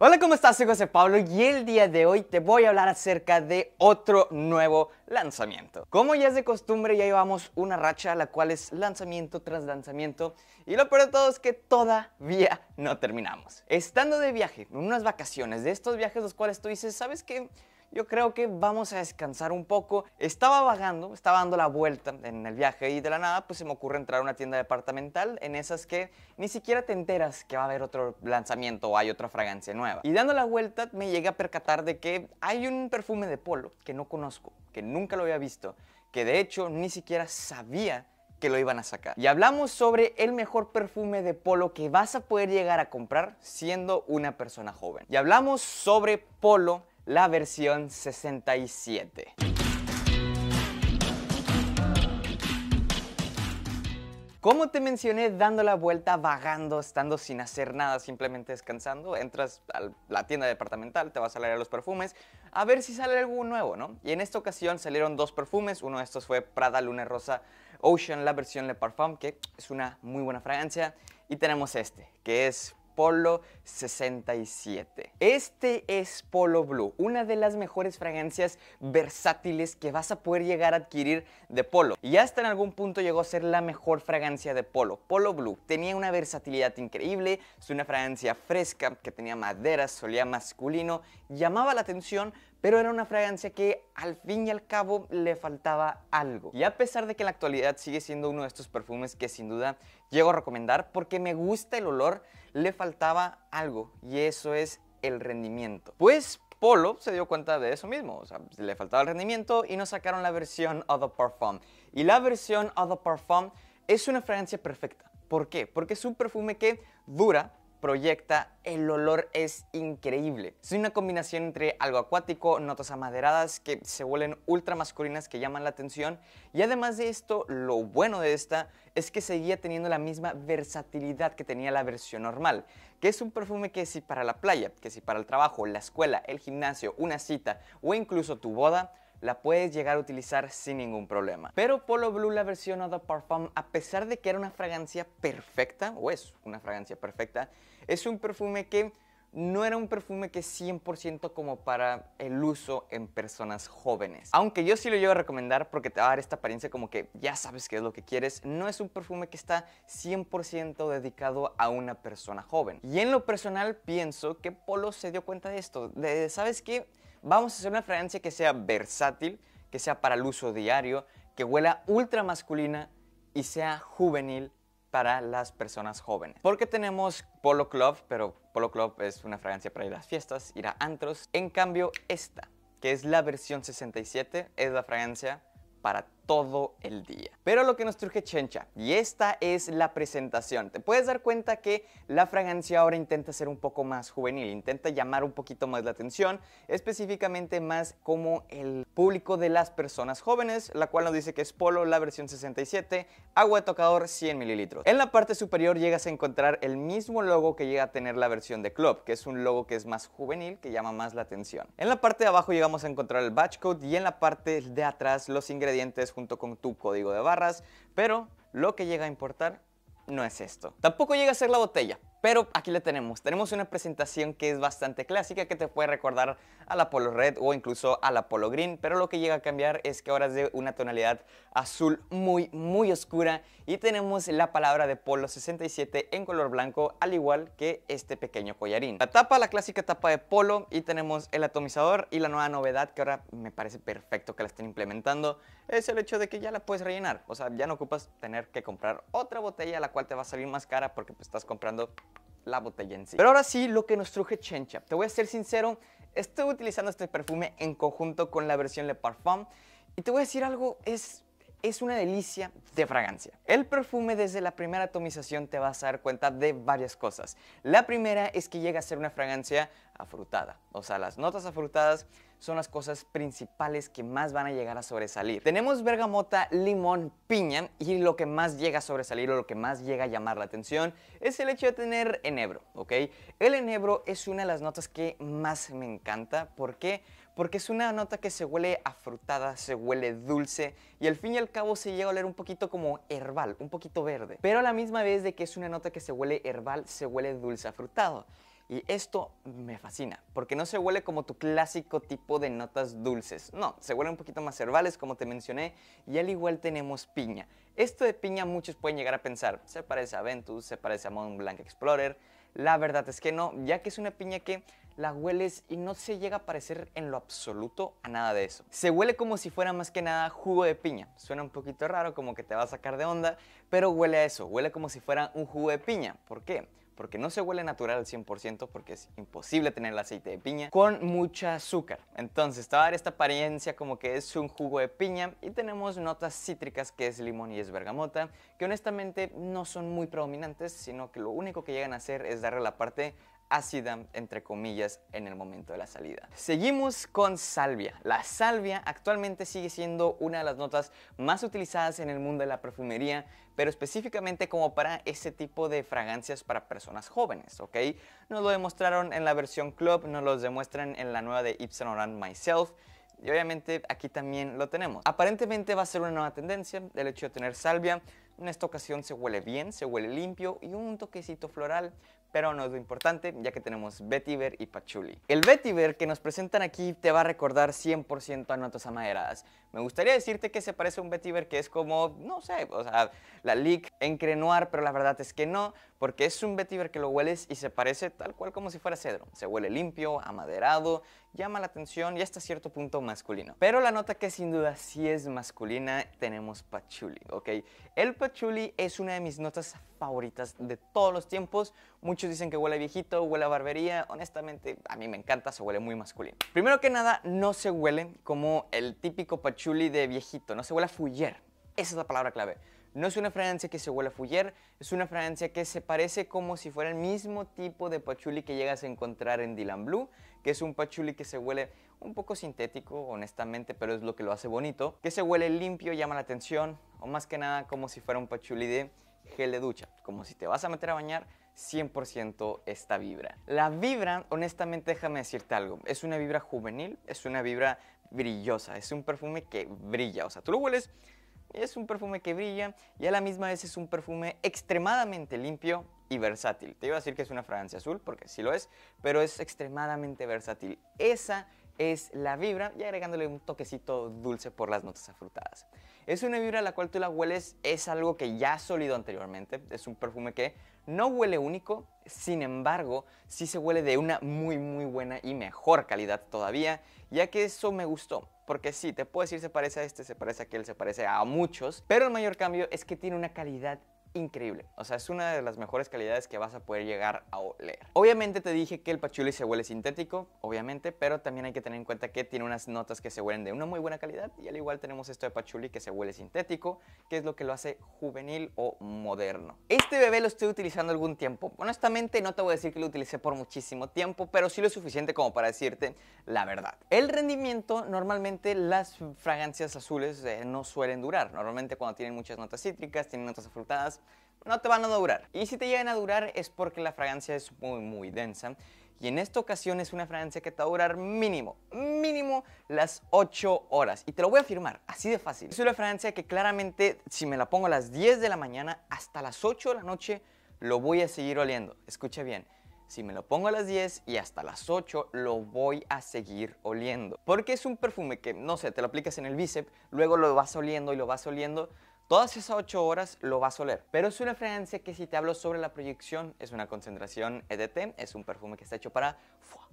Hola, ¿cómo estás? Soy José Pablo y el día de hoy te voy a hablar acerca de otro nuevo lanzamiento. Como ya es de costumbre, ya llevamos una racha, la cual es lanzamiento tras lanzamiento y lo peor de todo es que todavía no terminamos. Estando de viaje, en unas vacaciones, de estos viajes los cuales tú dices, ¿sabes qué? Yo creo que vamos a descansar un poco. Estaba vagando, estaba dando la vuelta en el viaje y de la nada pues se me ocurre entrar a una tienda departamental en esas que ni siquiera te enteras que va a haber otro lanzamiento o hay otra fragancia nueva. Y dando la vuelta me llegué a percatar de que hay un perfume de polo que no conozco, que nunca lo había visto, que de hecho ni siquiera sabía que lo iban a sacar. Y hablamos sobre el mejor perfume de polo que vas a poder llegar a comprar siendo una persona joven. Y hablamos sobre polo la versión 67. Como te mencioné, dando la vuelta, vagando, estando sin hacer nada, simplemente descansando, entras a la tienda departamental, te vas a leer los perfumes, a ver si sale algo nuevo, ¿no? Y en esta ocasión salieron dos perfumes, uno de estos fue Prada Luna Rosa Ocean, la versión Le Parfum, que es una muy buena fragancia, y tenemos este, que es Polo 67. Este es Polo Blue, una de las mejores fragancias versátiles que vas a poder llegar a adquirir de Polo. Y hasta en algún punto llegó a ser la mejor fragancia de Polo. Polo Blue tenía una versatilidad increíble, es una fragancia fresca que tenía madera, solía masculino, llamaba la atención, pero era una fragancia que al fin y al cabo le faltaba algo. Y a pesar de que en la actualidad sigue siendo uno de estos perfumes que sin duda llego a recomendar porque me gusta el olor, le faltaba algo y eso es el rendimiento. Pues Polo se dio cuenta de eso mismo, le faltaba el rendimiento y nos sacaron la versión Eau de Parfum. Y la versión Eau de Parfum es una fragancia perfecta. ¿Por qué? Porque es un perfume que dura proyecta, el olor es increíble. Es una combinación entre algo acuático, notas amaderadas que se vuelven ultra masculinas que llaman la atención y además de esto, lo bueno de esta es que seguía teniendo la misma versatilidad que tenía la versión normal, que es un perfume que si para la playa, que si para el trabajo, la escuela, el gimnasio, una cita o incluso tu boda, la puedes llegar a utilizar sin ningún problema. Pero Polo Blue, la versión Eau de Parfum, a pesar de que era una fragancia perfecta, o es una fragancia perfecta, es un perfume que no era un perfume que 100% como para el uso en personas jóvenes. Aunque yo sí lo llevo a recomendar porque te va a dar esta apariencia como que ya sabes qué es lo que quieres, no es un perfume que está 100% dedicado a una persona joven. Y en lo personal pienso que Polo se dio cuenta de esto, ¿sabes qué? Vamos a hacer una fragancia que sea versátil, que sea para el uso diario, que huela ultra masculina y sea juvenil para las personas jóvenes. Porque tenemos Polo Club, pero Polo Club es una fragancia para ir a las fiestas, ir a antros. En cambio, esta, que es la versión 67, es la fragancia para todo el día. Pero lo que nos truje Chencha, y esta es la presentación. Te puedes dar cuenta que la fragancia ahora intenta ser un poco más juvenil, intenta llamar un poquito más la atención, específicamente más como el público de las personas jóvenes, la cual nos dice que es Polo, la versión 67, agua de tocador 100 mililitros. En la parte superior llegas a encontrar el mismo logo que llega a tener la versión de Club, que es un logo que es más juvenil, que llama más la atención. En la parte de abajo llegamos a encontrar el batch code y en la parte de atrás los ingredientes junto con tu código de barras, pero lo que llega a importar no es esto. Tampoco llega a ser la botella, pero aquí la tenemos. Tenemos una presentación que es bastante clásica, que te puede recordar a la Polo Red o incluso a la Polo Green, pero lo que llega a cambiar es que ahora es de una tonalidad azul muy, muy oscura y tenemos la palabra de Polo 67 en color blanco, al igual que este pequeño collarín. La tapa, la clásica tapa de Polo y tenemos el atomizador y la nueva novedad que ahora me parece perfecto que la estén implementando es el hecho de que ya la puedes rellenar. O sea, ya no ocupas tener que comprar otra botella la cual te va a salir más cara porque pues, estás comprando la botella en sí. Pero ahora sí, lo que nos truje Chencha. Te voy a ser sincero, estoy utilizando este perfume en conjunto con la versión Le Parfum y te voy a decir algo, es es una delicia de fragancia. El perfume desde la primera atomización te vas a dar cuenta de varias cosas. La primera es que llega a ser una fragancia afrutada. O sea, las notas afrutadas son las cosas principales que más van a llegar a sobresalir. Tenemos bergamota, limón, piña y lo que más llega a sobresalir o lo que más llega a llamar la atención es el hecho de tener enebro, ¿ok? El enebro es una de las notas que más me encanta. ¿Por qué? Porque es una nota que se huele afrutada, se huele dulce y al fin y al cabo se llega a oler un poquito como herbal, un poquito verde. Pero a la misma vez de que es una nota que se huele herbal, se huele dulce afrutado. Y esto me fascina, porque no se huele como tu clásico tipo de notas dulces. No, se huele un poquito más herbales, como te mencioné, y al igual tenemos piña. Esto de piña muchos pueden llegar a pensar, se parece a Ventus, se parece a Mont Blanc Explorer. La verdad es que no, ya que es una piña que la hueles y no se llega a parecer en lo absoluto a nada de eso. Se huele como si fuera más que nada jugo de piña. Suena un poquito raro, como que te va a sacar de onda, pero huele a eso, huele como si fuera un jugo de piña. ¿Por qué? porque no se huele natural al 100% porque es imposible tener el aceite de piña con mucha azúcar. Entonces te va a dar esta apariencia como que es un jugo de piña y tenemos notas cítricas que es limón y es bergamota que honestamente no son muy predominantes sino que lo único que llegan a hacer es darle la parte ácida, entre comillas, en el momento de la salida. Seguimos con salvia. La salvia actualmente sigue siendo una de las notas más utilizadas en el mundo de la perfumería, pero específicamente como para ese tipo de fragancias para personas jóvenes, ¿ok? Nos lo demostraron en la versión Club, nos lo demuestran en la nueva de Yves Saint Laurent Myself, y obviamente aquí también lo tenemos. Aparentemente va a ser una nueva tendencia el hecho de tener salvia. En esta ocasión se huele bien, se huele limpio y un toquecito floral, pero no es lo importante, ya que tenemos vetiver y patchouli. El vetiver que nos presentan aquí te va a recordar 100% a notas amaderadas. Me gustaría decirte que se parece a un vetiver que es como, no sé, o sea, la Lick en Crenoir, pero la verdad es que no, porque es un vetiver que lo hueles y se parece tal cual como si fuera cedro. Se huele limpio, amaderado, llama la atención y hasta cierto punto masculino. Pero la nota que sin duda sí es masculina, tenemos patchouli, ¿ok? El patchouli es una de mis notas favoritas de todos los tiempos. Muchos dicen que huele viejito, huele a barbería. Honestamente, a mí me encanta, se huele muy masculino. Primero que nada, no se huele como el típico patchouli de viejito, no se huele a fuller. Esa es la palabra clave. No es una fragancia que se huele a fuller, es una fragancia que se parece como si fuera el mismo tipo de patchouli que llegas a encontrar en Dylan Blue, que es un patchouli que se huele un poco sintético, honestamente, pero es lo que lo hace bonito, que se huele limpio, llama la atención, o más que nada como si fuera un patchouli de gel de ducha, como si te vas a meter a bañar, 100% esta vibra. La vibra, honestamente, déjame decirte algo, es una vibra juvenil, es una vibra brillosa, es un perfume que brilla, o sea, tú lo hueles es un perfume que brilla y a la misma vez es un perfume extremadamente limpio y versátil. Te iba a decir que es una fragancia azul, porque sí lo es, pero es extremadamente versátil. Esa es la vibra y agregándole un toquecito dulce por las notas afrutadas. Es una vibra la cual tú la hueles, es algo que ya has olido anteriormente, es un perfume que no huele único, sin embargo, sí se huele de una muy muy buena y mejor calidad todavía, ya que eso me gustó. Porque sí, te puedo decir se parece a este, se parece a aquel, se parece a muchos, pero el mayor cambio es que tiene una calidad increíble. O sea, es una de las mejores calidades que vas a poder llegar a oler. Obviamente te dije que el patchouli se huele sintético, obviamente, pero también hay que tener en cuenta que tiene unas notas que se huelen de una muy buena calidad y al igual tenemos esto de patchouli que se huele sintético, que es lo que lo hace juvenil o moderno. Este bebé lo estoy utilizando algún tiempo. Honestamente no te voy a decir que lo utilicé por muchísimo tiempo, pero sí lo suficiente como para decirte la verdad. El rendimiento, normalmente las fragancias azules eh, no suelen durar. Normalmente cuando tienen muchas notas cítricas, tienen notas afrutadas, no te van a durar. Y si te llegan a durar es porque la fragancia es muy, muy densa. Y en esta ocasión es una fragancia que te va a durar mínimo, mínimo las 8 horas. Y te lo voy a afirmar, así de fácil. Es una fragancia que claramente si me la pongo a las 10 de la mañana hasta las 8 de la noche, lo voy a seguir oliendo. Escucha bien. Si me lo pongo a las 10 y hasta las 8 lo voy a seguir oliendo. Porque es un perfume que, no sé, te lo aplicas en el bíceps, luego lo vas oliendo y lo vas oliendo Todas esas 8 horas lo vas a oler, pero es una fragancia que si te hablo sobre la proyección es una concentración EDT, es un perfume que está hecho para,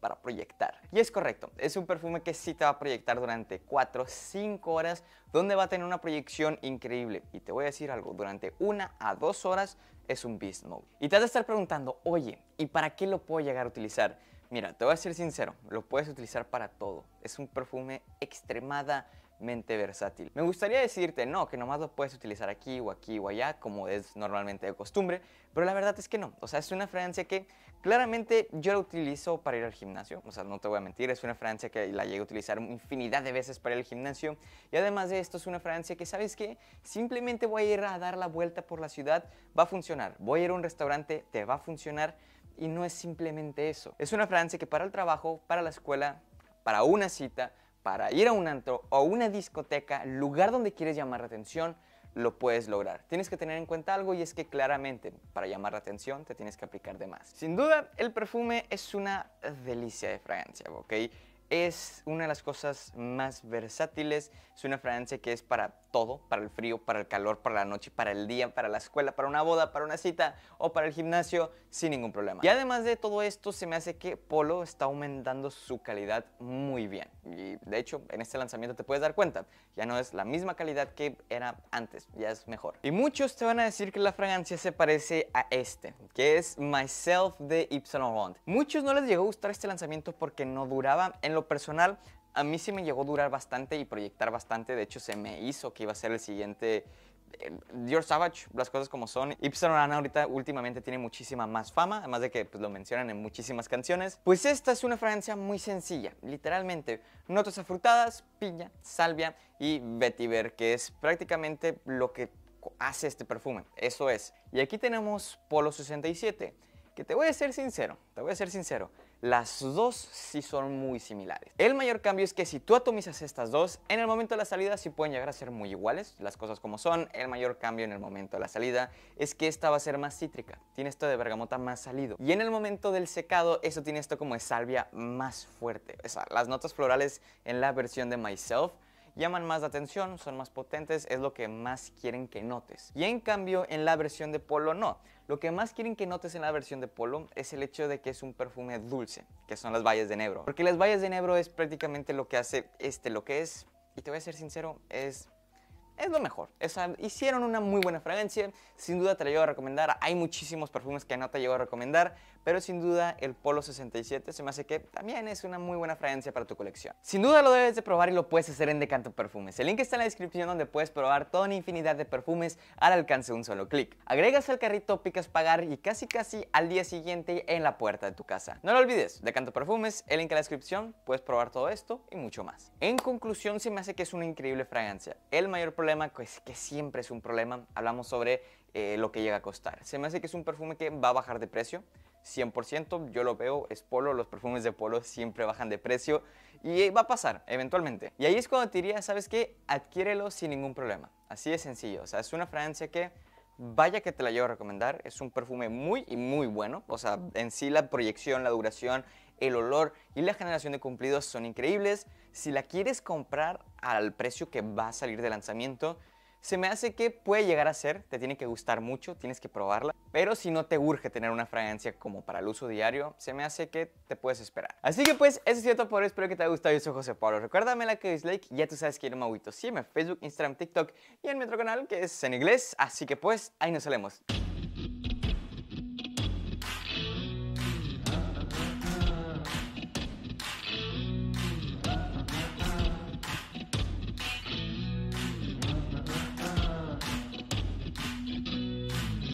para proyectar. Y es correcto, es un perfume que sí te va a proyectar durante 4 5 horas, donde va a tener una proyección increíble. Y te voy a decir algo, durante 1 a 2 horas es un beast mode. Y te vas a estar preguntando, oye, ¿y para qué lo puedo llegar a utilizar? Mira, te voy a ser sincero, lo puedes utilizar para todo. Es un perfume extremadamente mente versátil. Me gustaría decirte, no, que nomás lo puedes utilizar aquí o aquí o allá, como es normalmente de costumbre, pero la verdad es que no. O sea, es una fragancia que claramente yo la utilizo para ir al gimnasio. O sea, no te voy a mentir, es una fragancia que la llego a utilizar infinidad de veces para ir al gimnasio. Y además de esto, es una fragancia que, ¿sabes qué? Simplemente voy a ir a dar la vuelta por la ciudad, va a funcionar. Voy a ir a un restaurante, te va a funcionar. Y no es simplemente eso. Es una fragancia que para el trabajo, para la escuela, para una cita, para ir a un antro o una discoteca, lugar donde quieres llamar la atención, lo puedes lograr. Tienes que tener en cuenta algo y es que claramente para llamar la atención te tienes que aplicar de más. Sin duda, el perfume es una delicia de fragancia, ¿ok? Es una de las cosas más versátiles, es una fragancia que es para todo, para el frío, para el calor, para la noche, para el día, para la escuela, para una boda, para una cita o para el gimnasio, sin ningún problema. Y además de todo esto, se me hace que Polo está aumentando su calidad muy bien. Y de hecho, en este lanzamiento te puedes dar cuenta, ya no es la misma calidad que era antes, ya es mejor. Y muchos te van a decir que la fragancia se parece a este, que es Myself de Yves Saint Laurent. Muchos no les llegó a gustar este lanzamiento porque no duraba. En lo personal, a mí sí me llegó a durar bastante y proyectar bastante. De hecho, se me hizo que iba a ser el siguiente Dior Savage, las cosas como son. Saint Laurent ahorita últimamente tiene muchísima más fama, además de que pues, lo mencionan en muchísimas canciones. Pues esta es una fragancia muy sencilla, literalmente. Notas afrutadas, piña, salvia y vetiver, que es prácticamente lo que hace este perfume. Eso es. Y aquí tenemos Polo 67, que te voy a ser sincero, te voy a ser sincero las dos sí son muy similares. El mayor cambio es que si tú atomizas estas dos, en el momento de la salida sí pueden llegar a ser muy iguales, las cosas como son. El mayor cambio en el momento de la salida es que esta va a ser más cítrica, tiene esto de bergamota más salido. Y en el momento del secado, esto tiene esto como de salvia más fuerte. O sea, las notas florales en la versión de Myself llaman más la atención, son más potentes, es lo que más quieren que notes. Y en cambio, en la versión de Polo no. Lo que más quieren que notes en la versión de Polo es el hecho de que es un perfume dulce, que son las bayas de Nebro. Porque las bayas de Nebro es prácticamente lo que hace este, lo que es, y te voy a ser sincero, es es lo mejor. hicieron una muy buena fragancia, sin duda te la llevo a recomendar. Hay muchísimos perfumes que no te llevo a recomendar, pero sin duda el Polo 67 se me hace que también es una muy buena fragancia para tu colección. Sin duda lo debes de probar y lo puedes hacer en Decanto Perfumes. El link está en la descripción donde puedes probar toda una infinidad de perfumes al alcance de un solo clic. Agregas al carrito, picas pagar y casi casi al día siguiente en la puerta de tu casa. No lo olvides, Decanto Perfumes, el link en la descripción, puedes probar todo esto y mucho más. En conclusión, se me hace que es una increíble fragancia. El mayor problema problema pues, que siempre es un problema, hablamos sobre eh, lo que llega a costar. Se me hace que es un perfume que va a bajar de precio, 100%, yo lo veo, es Polo, los perfumes de Polo siempre bajan de precio y va a pasar eventualmente. Y ahí es cuando te diría, ¿sabes qué? Adquiérelo sin ningún problema. Así de sencillo, o sea, es una fragancia que vaya que te la llevo a recomendar, es un perfume muy y muy bueno, o sea, en sí la proyección, la duración, el olor y la generación de cumplidos son increíbles. Si la quieres comprar al precio que va a salir de lanzamiento, se me hace que puede llegar a ser, te tiene que gustar mucho, tienes que probarla, pero si no te urge tener una fragancia como para el uso diario, se me hace que te puedes esperar. Así que pues, eso es cierto por hoy, espero que te haya gustado, yo soy José Pablo, recuérdame la que dislike, ya tú sabes que quiero maguito, sígueme en Facebook, Instagram, TikTok y en mi otro canal que es en inglés, así que pues, ahí nos salemos.